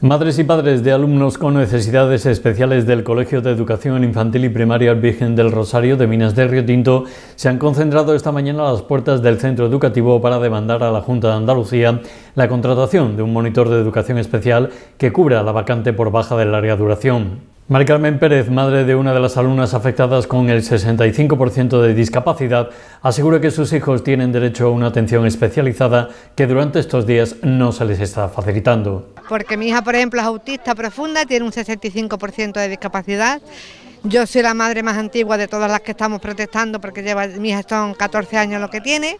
Madres y padres de alumnos con necesidades especiales del Colegio de Educación Infantil y Primaria Virgen del Rosario de Minas de Río Tinto se han concentrado esta mañana a las puertas del centro educativo para demandar a la Junta de Andalucía la contratación de un monitor de educación especial que cubra la vacante por baja de larga duración. Mari Carmen Pérez, madre de una de las alumnas afectadas con el 65% de discapacidad, asegura que sus hijos tienen derecho a una atención especializada que durante estos días no se les está facilitando. Porque mi hija, por ejemplo, es autista profunda, tiene un 65% de discapacidad. Yo soy la madre más antigua de todas las que estamos protestando porque lleva, mi hija son 14 años lo que tiene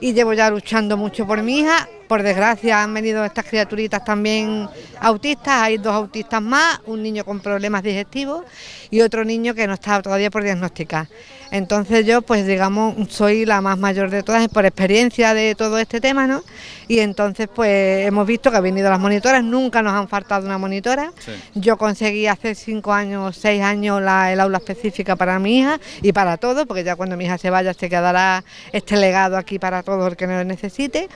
y llevo ya luchando mucho por mi hija. Por desgracia han venido estas criaturitas también autistas, hay dos autistas más, un niño con problemas digestivos y otro niño que no está todavía por diagnosticar. Entonces yo pues digamos soy la más mayor de todas por experiencia de todo este tema, ¿no? Y entonces pues hemos visto que han venido las monitoras, nunca nos han faltado una monitora. Yo conseguí hace cinco años, seis años la, el aula específica para mi hija y para todo, porque ya cuando mi hija se vaya se quedará este legado aquí para todo el que no lo necesite.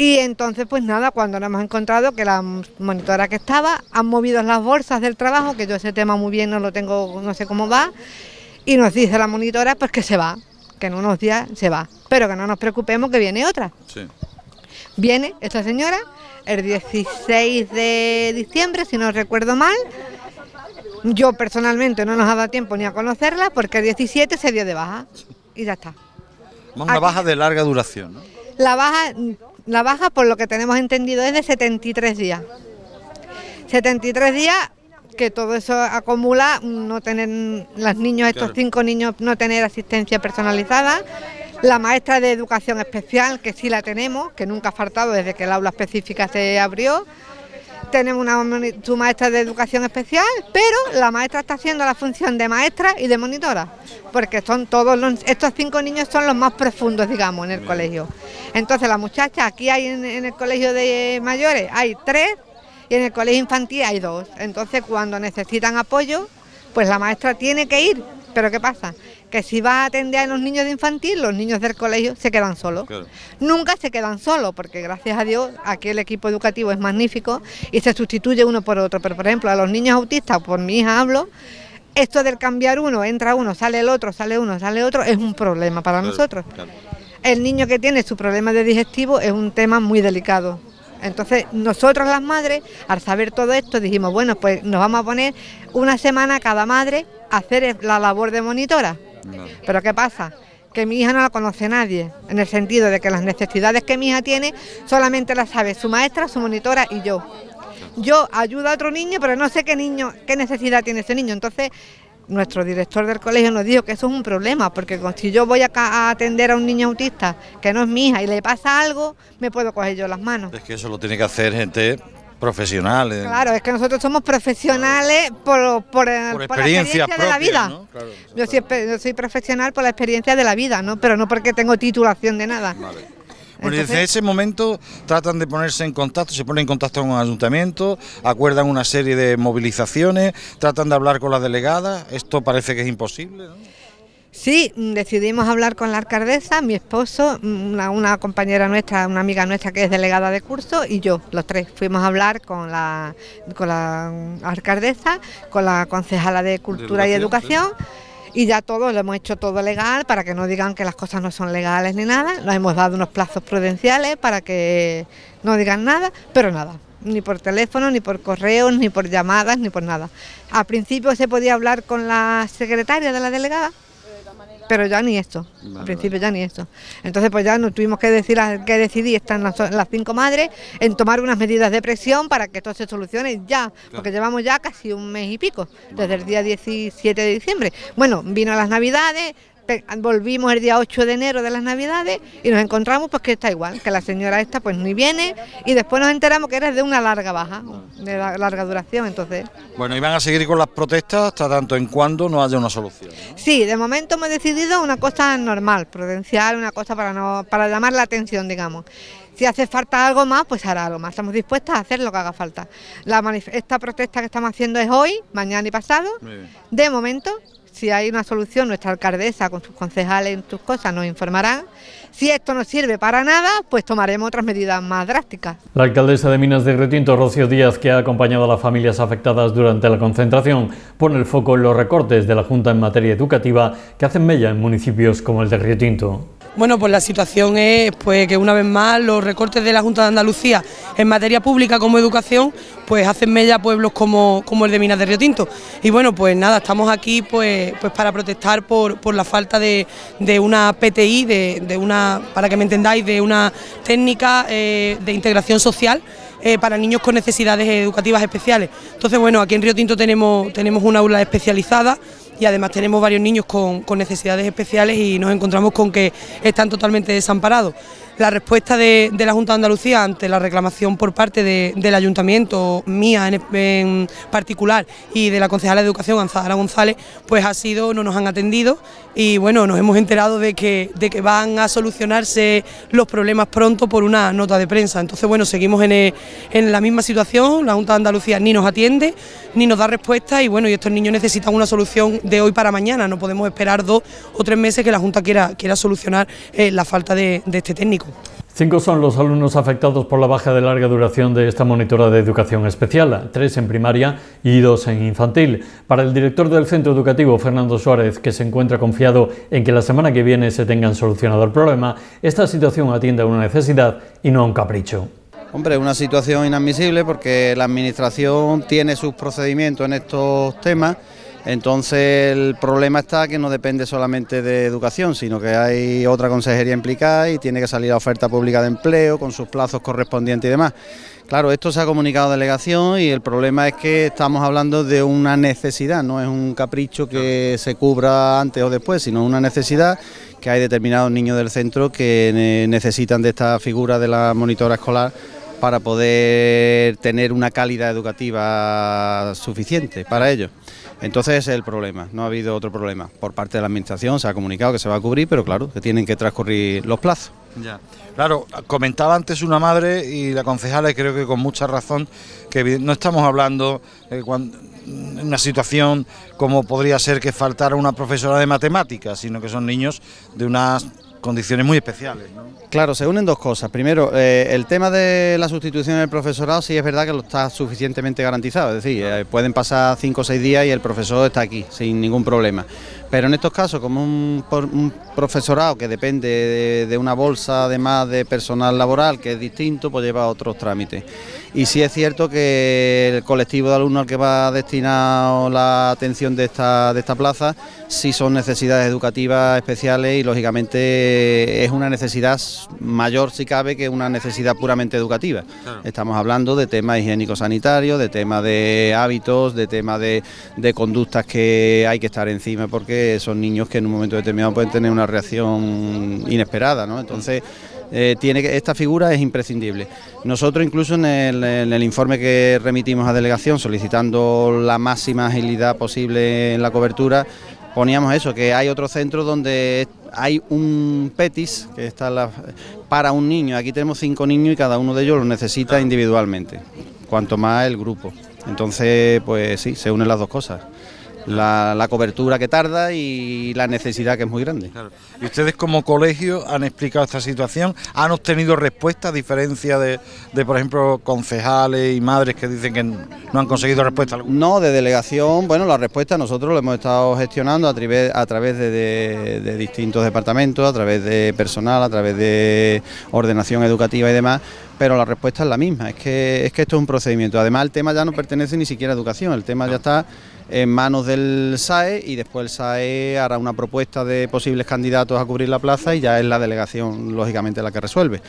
Y entonces, pues nada, cuando nos hemos encontrado que la monitora que estaba han movido las bolsas del trabajo, que yo ese tema muy bien no lo tengo, no sé cómo va, y nos dice la monitora pues que se va, que en unos días se va, pero que no nos preocupemos que viene otra. Viene esta señora el 16 de diciembre, si no recuerdo mal. Yo personalmente no nos ha dado tiempo ni a conocerla porque el 17 se dio de baja y ya está. Una baja de larga duración, ¿no? La baja, la baja, por lo que tenemos entendido, es de 73 días. 73 días que todo eso acumula, no tener los niños, estos cinco niños, no tener asistencia personalizada. La maestra de educación especial, que sí la tenemos, que nunca ha faltado desde que el aula específica se abrió. Tenemos una su maestra de educación especial, pero la maestra está haciendo la función de maestra y de monitora, porque son todos estos cinco niños son los más profundos, digamos, en el colegio. Entonces la muchacha, aquí hay en el colegio de mayores, hay tres y en el colegio infantil hay dos. Entonces cuando necesitan apoyo, pues la maestra tiene que ir. Pero ¿qué pasa? Que si va a atender a los niños de infantil, los niños del colegio se quedan solos. Nunca se quedan solos, porque gracias a Dios aquí el equipo educativo es magnífico y se sustituye uno por otro. Pero por ejemplo, a los niños autistas, por mi hija hablo, esto del cambiar uno, entra uno, sale el otro, sale uno, sale otro, es un problema para nosotros. El niño que tiene su problema de digestivo es un tema muy delicado entonces, nosotros las madres, al saber todo esto, dijimos, bueno, pues nos vamos a poner una semana cada madre a hacer la labor de monitora. Pero ¿qué pasa? Que mi hija no la conoce nadie, en el sentido de que las necesidades que mi hija tiene solamente las sabe su maestra, su monitora y yo. Yo ayudo a otro niño, pero no sé qué niño, qué necesidad tiene ese niño. Entonces, nuestro director del colegio nos dijo que eso es un problema, porque si yo voy a, atender a un niño autista que no es mi hija y le pasa algo, me puedo coger yo las manos. Es que eso lo tiene que hacer gente profesional. ¿eh? Claro, es que nosotros somos profesionales por, por, experiencia, de la vida. yo, soy, profesional por la experiencia de la vida, ¿no? pero no porque tengo titulación de nada. Bueno, y desde ese momento tratan de ponerse en contacto, se ponen en contacto con el ayuntamiento, acuerdan una serie de movilizaciones, tratan de hablar con la delegada, esto parece que es imposible, ¿no? Sí, decidimos hablar con la alcaldesa, mi esposo, una, compañera nuestra, una amiga nuestra que es delegada de curso y yo, los tres, fuimos a hablar con la, con la alcaldesa, con la concejala de Cultura y Educación y ya todo, lo hemos hecho todo legal para que no digan que las cosas no son legales ni nada, nos hemos dado unos plazos prudenciales para que no digan nada, pero nada, ni por teléfono, ni por correos, ni por llamadas, ni por nada. Al principio se podía hablar con la secretaria de la delegada, pero ya ni esto, al principio ya ni esto. Entonces pues ya nos tuvimos que, decir, que decidir, están las, cinco madres, en tomar unas medidas de presión para que esto se solucione ya, porque llevamos ya casi un mes y pico, desde el día 17 de diciembre. Bueno, vino las navidades, volvimos el día 8 de enero de las Navidades y nos encontramos pues que está igual, que la señora esta pues ni viene y después nos enteramos que era de una larga baja, de larga duración, entonces... Bueno, y van a seguir con las protestas hasta tanto en cuando no haya una solución. Sí, de momento hemos decidido una cosa normal, prudencial, una cosa para, no, para llamar la atención, digamos. Si hace falta algo más, pues hará algo más. Estamos dispuestas a hacer lo que haga falta. La esta protesta que estamos haciendo es hoy, mañana y pasado. De momento, si hay una solución, nuestra alcaldesa con sus concejales en tus cosas nos informarán. Si esto no sirve para nada, pues tomaremos otras medidas más drásticas. La alcaldesa de Minas de Retinto, Rocío Díaz, que ha acompañado a las familias afectadas durante la concentración, pone el foco en los recortes de la Junta en materia educativa que hacen mella en municipios como el de Río Tinto. Bueno, pues la situación es pues que una vez más los recortes de la Junta de Andalucía en materia pública como educación pues hacen mella pueblos como, como el de Minas de Río Tinto. Y bueno, pues nada, estamos aquí pues, pues para protestar por, por la falta de, una PTI, de, una, para que me entendáis, de una técnica eh, de integración social eh, para niños con necesidades educativas especiales. Entonces, bueno, aquí en Río Tinto tenemos, tenemos una aula especializada y además tenemos varios niños con, necesidades especiales y nos encontramos con que están totalmente desamparados. La respuesta de, la Junta de Andalucía ante la reclamación por parte del Ayuntamiento, mía en, particular, y de la concejala de Educación, Anzadara González, pues ha sido, no nos han atendido y bueno, nos hemos enterado de que, de que van a solucionarse los problemas pronto por una nota de prensa. Entonces, bueno, seguimos en, en la misma situación, la Junta de Andalucía ni nos atiende, ni nos da respuesta y bueno, y estos niños necesitan una solución de hoy para mañana, no podemos esperar dos o tres meses que la Junta quiera, quiera solucionar eh, la falta de, este técnico. Cinco son los alumnos afectados por la baja de larga duración de esta monitora de educación especial, tres en primaria y dos en infantil. Para el director del centro educativo, Fernando Suárez, que se encuentra confiado en que la semana que viene se tengan solucionado el problema, esta situación atiende a una necesidad y no a un capricho. Hombre, una situación inadmisible porque la Administración tiene sus procedimientos en estos temas entonces el problema está que no depende solamente de educación, sino que hay otra consejería implicada y tiene que salir la oferta pública de empleo con sus plazos correspondientes y demás. Claro, esto se ha comunicado a delegación y el problema es que estamos hablando de una necesidad, no es un capricho que se cubra antes o después, sino una necesidad que hay determinados niños del centro que necesitan de esta figura de la monitora escolar para poder tener una calidad educativa suficiente para ellos. Entonces ese es el problema, no ha habido otro problema. Por parte de la Administración se ha comunicado que se va a cubrir, pero claro, que tienen que transcurrir los plazos. Ya. Claro, comentaba antes una madre y la concejala, y creo que con mucha razón, que no estamos hablando de una situación como podría ser que faltara una profesora de matemáticas, sino que son niños de unas condiciones muy especiales. Claro, se unen dos cosas. Primero, eh, el tema de la sustitución del profesorado sí es verdad que lo está suficientemente garantizado, es decir, eh, pueden pasar cinco o seis días y el profesor está aquí sin ningún problema. Pero en estos casos, como un, profesorado que depende de, una bolsa además de personal laboral, que es distinto, pues lleva otros trámites. Y sí es cierto que el colectivo de alumnos al que va destinado la atención de esta, de esta plaza, sí son necesidades educativas especiales y lógicamente es una necesidad mayor, si cabe, que una necesidad puramente educativa. Estamos hablando de temas higiénico-sanitarios, de temas de hábitos, de temas de, de conductas que hay que estar encima porque son niños que en un momento determinado pueden tener una reacción inesperada, ¿no? Entonces, eh, tiene que, esta figura es imprescindible. Nosotros incluso en el, informe que remitimos a delegación solicitando la máxima agilidad posible en la cobertura, poníamos eso, que hay otros centros donde hay un PETIS que está para un niño, aquí tenemos cinco niños y cada uno de ellos lo necesita individualmente, cuanto más el grupo. Entonces, pues sí, se unen las dos cosas la, cobertura que tarda y la necesidad que es muy grande. ¿Y ustedes como colegio han explicado esta situación? ¿Han obtenido respuesta a diferencia de, por ejemplo, concejales y madres que dicen que no han conseguido respuesta alguna? No, de delegación, bueno, la respuesta nosotros lo hemos estado gestionando a través, a través de, de distintos departamentos, a través de personal, a través de ordenación educativa y demás, pero la respuesta es la misma, es que, es que esto es un procedimiento. Además, el tema ya no pertenece ni siquiera a educación, el tema ya está en manos del SAE y después el SAE hará una propuesta de posibles candidatos a cubrir la plaza y ya es la delegación, lógicamente, la que resuelve.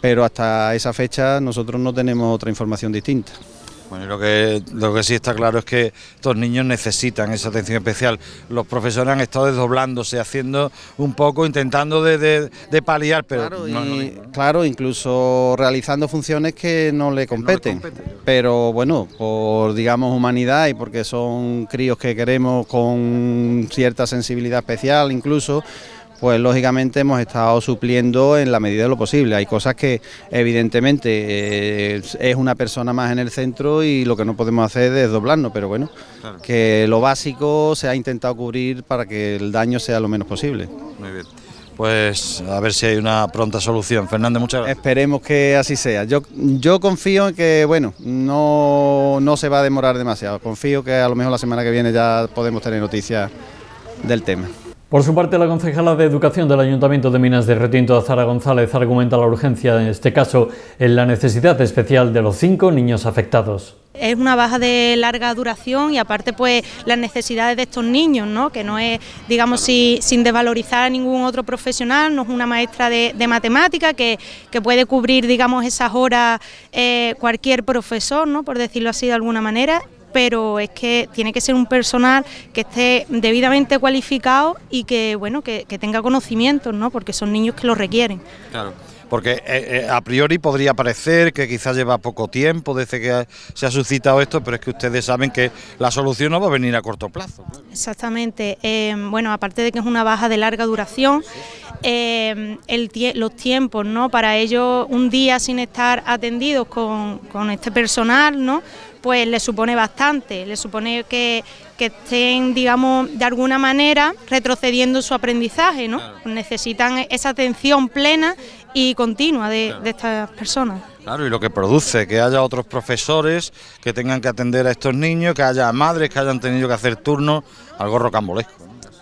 Pero hasta esa fecha nosotros no tenemos otra información distinta. Bueno, lo que, lo que sí está claro es que estos niños necesitan esa atención especial. Los profesores han estado desdoblándose, haciendo un poco, intentando de, paliar, pero... Claro, incluso realizando funciones que no le competen. Pero bueno, por digamos humanidad y porque son críos que queremos con cierta sensibilidad especial incluso, pues lógicamente hemos estado supliendo en la medida de lo posible. Hay cosas que evidentemente eh, es una persona más en el centro y lo que no podemos hacer es doblarnos, pero bueno, que lo básico se ha intentado cubrir para que el daño sea lo menos posible. Muy bien. Pues a ver si hay una pronta solución. Fernando, muchas gracias. Esperemos que así sea. Yo, yo confío en que, bueno, no, no se va a demorar demasiado. Confío que a lo mejor la semana que viene ya podemos tener noticias del tema. Por su parte, la concejala de Educación del Ayuntamiento de Minas de Retinto, Zara González, argumenta la urgencia, en este caso, en la necesidad especial de los cinco niños afectados. Es una baja de larga duración y aparte pues las necesidades de estos niños, ¿no? que no es, digamos, sin desvalorizar a ningún otro profesional, no es una maestra de, matemática que, puede cubrir, digamos, esas horas eh, cualquier profesor, ¿no? por decirlo así de alguna manera, pero es que tiene que ser un personal que esté debidamente cualificado y que bueno que, tenga conocimientos, ¿no? Porque son niños que lo requieren. Porque eh, eh, a priori podría parecer que quizás lleva poco tiempo desde que se ha suscitado esto, pero es que ustedes saben que la solución no va a venir a corto plazo. Exactamente. Eh, bueno, aparte de que es una baja de larga duración, los tiempos, ¿no? Para ellos un día sin estar atendidos con, con este personal, ¿no? pues le supone bastante, le supone que, estén, digamos, de alguna manera retrocediendo su aprendizaje, ¿no? Necesitan esa atención plena y continua de, estas personas. Claro, y lo que produce que haya otros profesores que tengan que atender a estos niños, que haya madres que hayan tenido que hacer turnos, algo rocambolesco.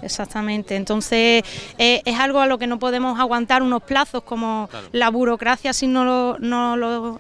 Exactamente, entonces eh, es algo a lo que no podemos aguantar unos plazos como la burocracia si no lo, no lo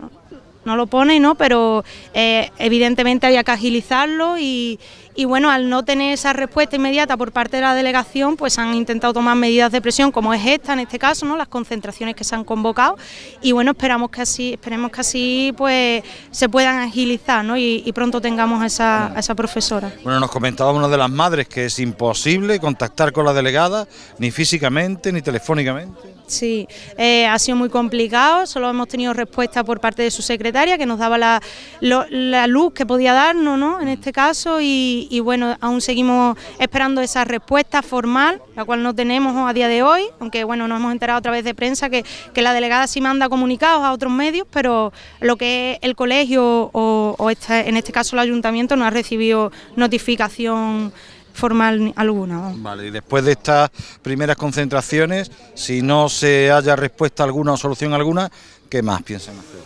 no lo pone, ¿no? Pero eh, evidentemente había que agilizarlo y, y bueno, al no tener esa respuesta inmediata por parte de la delegación, pues han intentado tomar medidas de presión, como es esta en este caso, ¿no? las concentraciones que se han convocado, y bueno, esperamos que así, esperemos que así pues se puedan agilizar ¿no? y, pronto tengamos a esa, esa profesora. Bueno, nos comentaba una de las madres que es imposible contactar con la delegada, ni físicamente, ni telefónicamente. Sí, eh, ha sido muy complicado, solo hemos tenido respuesta por parte de su secretaria, que nos daba la, la luz que podía darnos, ¿no? En este caso, y, y, bueno, aún seguimos esperando esa respuesta formal, la cual no tenemos a día de hoy, aunque bueno, nos hemos enterado a través de prensa que, la delegada sí manda comunicados a otros medios, pero lo que es el colegio o, en este caso el ayuntamiento no ha recibido notificación formal alguna. Vale, y después de estas primeras concentraciones, si no se haya respuesta alguna o solución alguna, ¿qué más piensan hacer?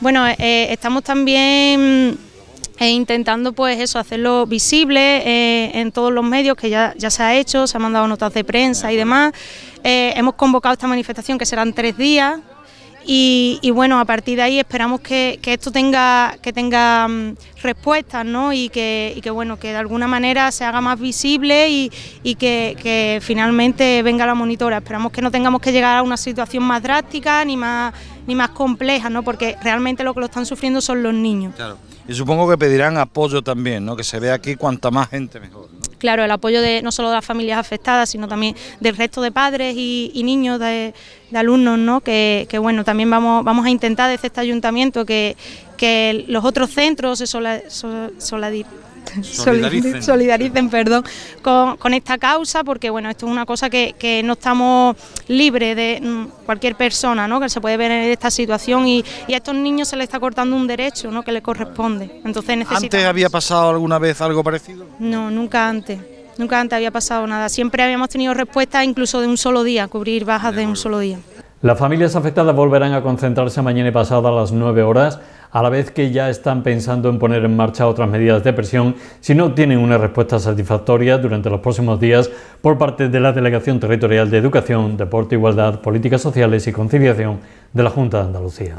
Bueno, eh, estamos también e intentando pues eso, hacerlo visible eh, en todos los medios que ya, ya se ha hecho, se han mandado notas de prensa y demás. Eh, hemos convocado esta manifestación que serán tres días y, bueno, a partir de ahí esperamos que, esto tenga, que tenga mm, respuestas ¿no? y, que, y que bueno, que de alguna manera se haga más visible y, y que, que finalmente venga la monitora. Esperamos que no tengamos que llegar a una situación más drástica ni más, ni más compleja, ¿no? porque realmente lo que lo están sufriendo son los niños. Claro. Y supongo que pedirán apoyo también, ¿no? que se vea aquí cuanta más gente mejor. Claro, el apoyo de no solo de las familias afectadas, sino también del resto de padres y, niños, de, alumnos, ¿no? Que, bueno, también vamos, a intentar desde este ayuntamiento que, los otros centros se solidaricen, solidaricen perdón, con, esta causa, porque bueno, esto es una cosa que, que no estamos libres de mm, cualquier persona ¿no? que se puede ver en esta situación y, a estos niños se les está cortando un derecho ¿no? que les corresponde. Entonces ¿Antes había pasado alguna vez algo parecido? No, nunca antes. Nunca antes había pasado nada. Siempre habíamos tenido respuesta incluso de un solo día, cubrir bajas de un solo día. Las familias afectadas volverán a concentrarse mañana y pasado a las 9 horas, a la vez que ya están pensando en poner en marcha otras medidas de presión si no tienen una respuesta satisfactoria durante los próximos días por parte de la Delegación Territorial de Educación, Deporte, Igualdad, Políticas Sociales y Conciliación de la Junta de Andalucía.